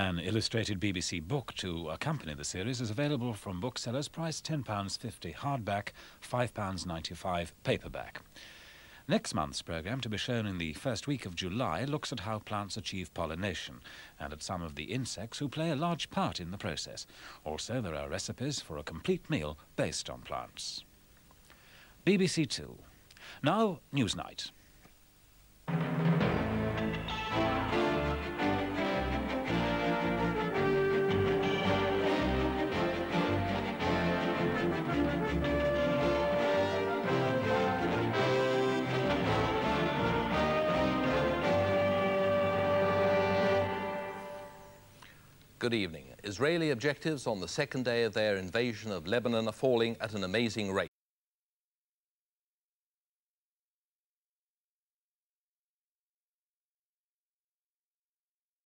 An illustrated BBC book to accompany the series is available from booksellers, priced £10.50 hardback, £5.95 paperback. Next month's programme, to be shown in the first week of July, looks at how plants achieve pollination and at some of the insects who play a large part in the process. Also, there are recipes for a complete meal based on plants. BBC Two. Now, Newsnight. Good evening. Israeli objectives on the second day of their invasion of Lebanon are falling at an amazing rate.